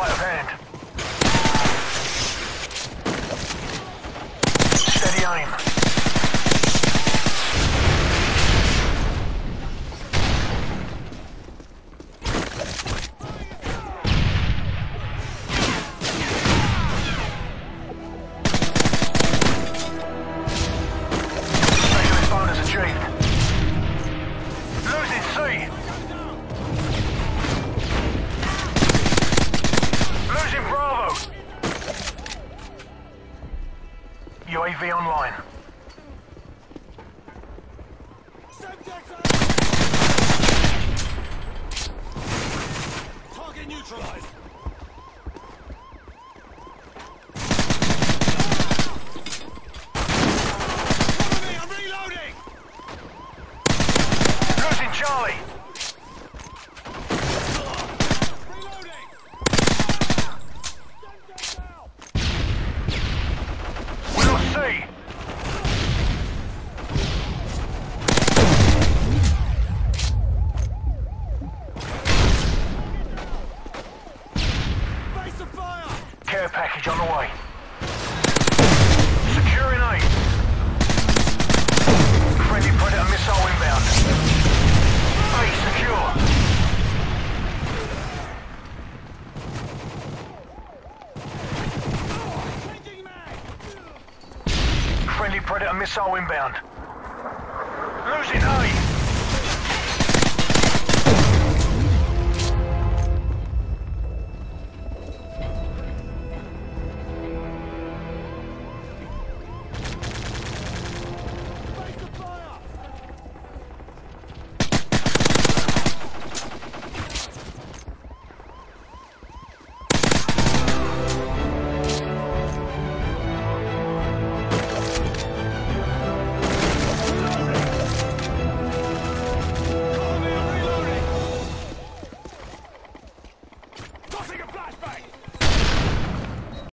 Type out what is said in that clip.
sleight of hand. Steady aim. UAV online. Target neutralized. Cover me, I'm reloading. Losing Charlie. Care package on the way. Securing. Friendly Predator missile inbound. A secure. Friendly Predator missile inbound. Tossing a flashbang!